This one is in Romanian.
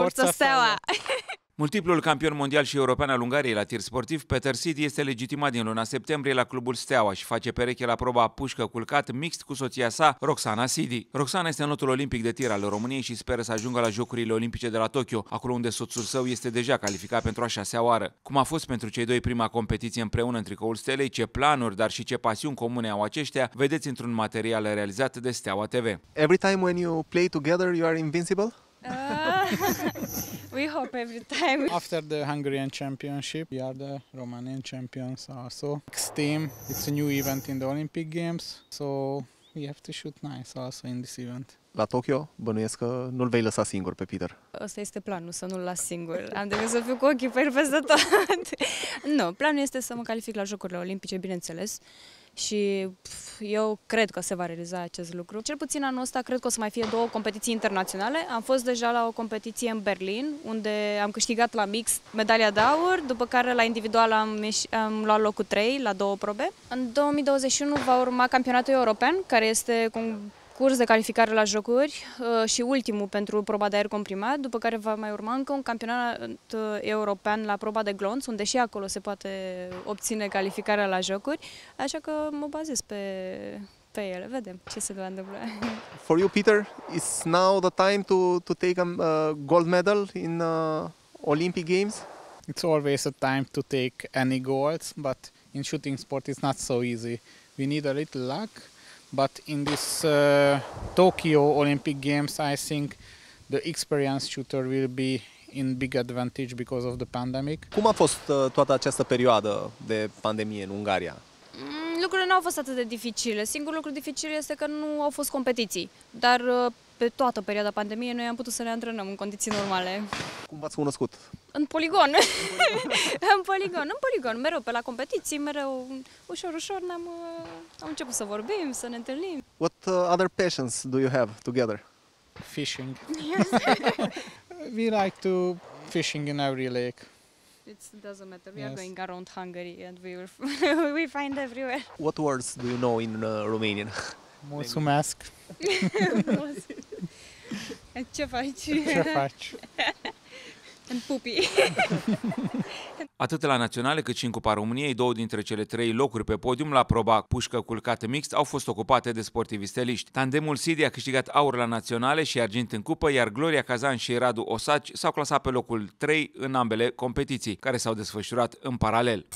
Forța Steaua! Multiplul campion mondial și european al Ungariei la tir sportiv, Peter Sid este legitimat din luna septembrie la clubul Steaua și face pereche la proba pușcă culcat mixt cu soția sa, Roxana Sidi. Roxana este în lotul olimpic de tir al României și speră să ajungă la Jocurile Olimpice de la Tokyo, acolo unde soțul său este deja calificat pentru a șasea oară. Cum a fost pentru cei doi prima competiție împreună în tricoul stelei, ce planuri, dar și ce pasiuni comune au aceștia, vedeți într-un material realizat de Steaua TV. Every time when you play together, you are invincible? we hope every time. After the Hungarian Championship, we are the Romanian champions also. Next team, it's a new event in the Olympic Games, so we have to shoot nice also in this event. La Tokyo, bănuiesc că nu-l vei lăsa singur pe Peter. Ăsta este planul, să nu-l las singur. Am de să fiu cu ochii pe el peste tot. nu, planul este să mă calific la Jocurile Olimpice, bineînțeles și pf, eu cred că se va realiza acest lucru. Cel puțin anul ăsta cred că o să mai fie două competiții internaționale. Am fost deja la o competiție în Berlin, unde am câștigat la mix medalia de aur, după care la individual am, am luat locul 3 la două probe. În 2021 va urma campionatul european, care este curs de calificare la jocuri uh, și ultimul pentru proba de aer comprimat, după care va mai urma încă un campionat uh, european la proba de glonț, unde și acolo se poate obține calificarea la jocuri, așa că mă bazez pe, pe ele, vedem ce se va întâmpla. For you, Peter, is now the time to, to take a uh, gold medal in uh, Olympic Games? It's always a time to take any golds, but in shooting sport it's not so easy. We need a little luck But in this uh, Tokyo Olympic Games, I think the experienced shooter will be in big advantage because of the pandemic. Cum a fost uh, toată această perioadă de pandemie în Ungaria? Mm, lucrurile nu au fost atât de dificile. Singurul lucru dificil este că nu au fost competiții. Dar uh, pe toată perioada pandemiei noi am putut să ne antrenăm în condiții normale. Cum v-ați cunoscut? În poligon. în poligon, în poligon, mereu pe la competiții, mereu ușor, ușor ne-am uh, am început să vorbim, să ne întâlnim. What uh, other passions do you have together? Fishing. Yes. We like to fishing in every lake. It doesn't matter. We yes. are going around Hungary and we will we find everywhere. What words do you know in uh, Romanian? Mulțumesc. Ce faci? Ce faci? În pupii. Atât la naționale cât și în Cupa României, două dintre cele trei locuri pe podium la proba pușcă culcată mixt au fost ocupate de sportivi steliști. Tandemul Sidi a câștigat aur la naționale și argint în cupă, iar Gloria Kazan și Radu Osaci s-au clasat pe locul 3 în ambele competiții, care s-au desfășurat în paralel.